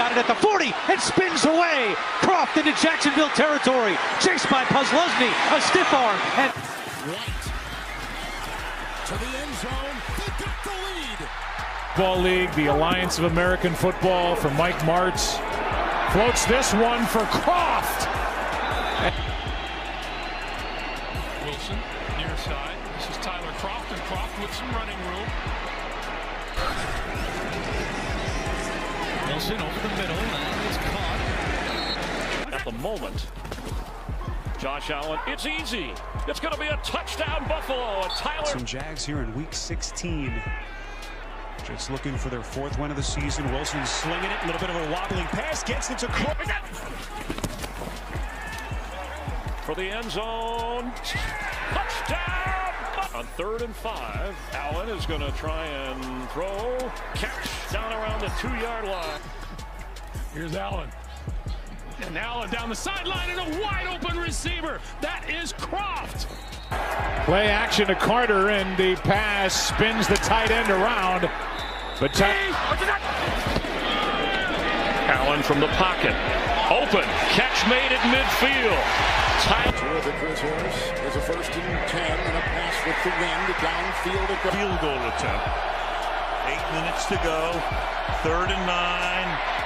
got it at the 40 and spins away. Kroft into Jacksonville territory. Chased by Posluszny. A stiff arm. And White to the end zone. They got the lead. Football League, the Alliance of American Football for Mike Martz. Floats this one for Kroft. Wilson, near side. This is Tyler Kroft, and Kroft with some running room. Wilson over the middle, and it's caught. At the moment, Josh Allen, it's easy. It's going to be a touchdown, Buffalo. And Tyler. Some Jags here in week 16. Just looking for their fourth win of the season. Wilson slinging it. A little bit of a wobbling pass. Gets into For the end zone. Touchdown! On third and five, Allen is going to try and throw. Catch down around the two yard line. Here's Allen. And Allen down the sideline and a wide open receiver. That is Kroft. Play action to Carter, and the pass spins the tight end around. But t- Allen from the pocket. Open. Catch made at midfield. Ty- Terrific Chris Harris. There's a first and 10 and a pass with the wind downfield. Field goal attempt. Eight minutes to go. Third and nine.